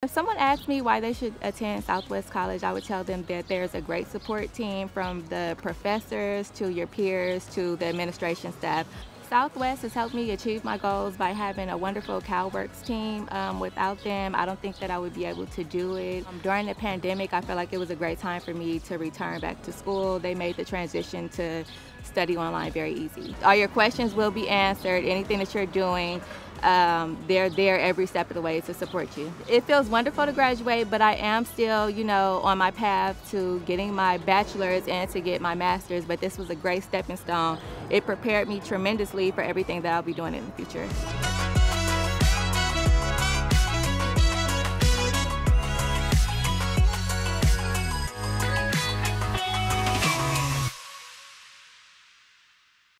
If someone asked me why they should attend Southwest College, I would tell them that there's a great support team from the professors to your peers to the administration staff. Southwest has helped me achieve my goals by having a wonderful CalWORKs team. Um, without them, I don't think that I would be able to do it. Um, during the pandemic, I felt like it was a great time for me to return back to school. They made the transition to study online very easy. All your questions will be answered. Anything that you're doing, um, they're there every step of the way to support you. It feels wonderful to graduate, but I am still, you know, on my path to getting my bachelor's and to get my master's, but this was a great stepping stone. It prepared me tremendously for everything that I'll be doing in the future.